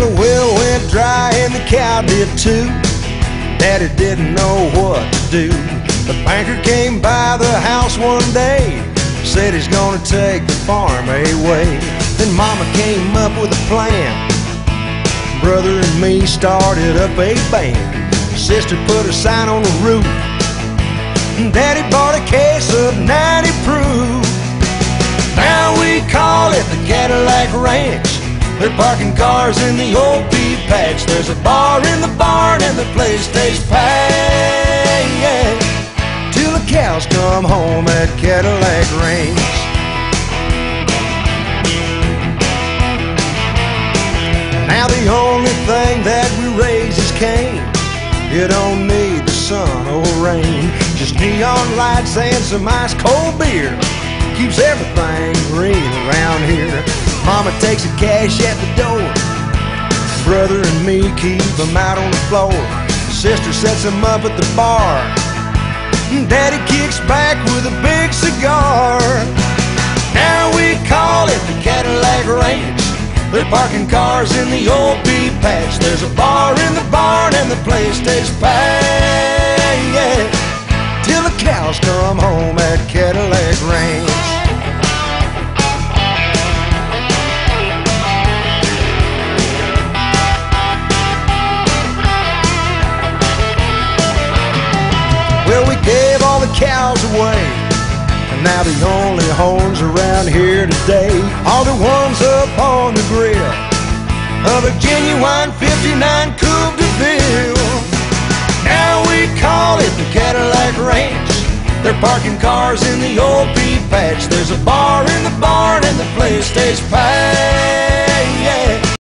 the well went dry and the cow did too. Daddy didn't know what to do. The banker came by the house one day, said he's gonna take the farm away. Then Mama came up with a plan. Brother and me started up a band. Sister put a sign on the roof. Daddy bought a case of 90 proof. Now we call it the Cadillac Ranch. They're parking cars in the old pea patch. There's a bar in the barn and the place stays packed. Till the cows come home at Cadillac Ranch. Now the only thing that we raise is cane. You don't need the sun or rain. Just neon lights and some ice cold beer. Keeps everything green around here. Mama takes the cash at the door. Brother and me keep them out on the floor. Sister sets them up at the bar. Daddy kicks back with a big cigar. Now we call it the Cadillac Ranch. They're parking cars in the old pea patch. There's a bar in the barn and the place stays packed. Yeah. Till the cows come home at Cadillac Ranch. Cows away. And now the only horns around here today are the ones up on the grill of a genuine 59 Coupe de Ville. Now we call it the Cadillac Ranch. They're parking cars in the old pea patch. There's a bar in the barn